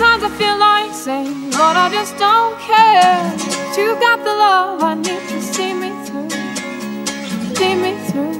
Sometimes I feel like saying, Lord, I just don't care. But you got the love I need to see me through, see me through.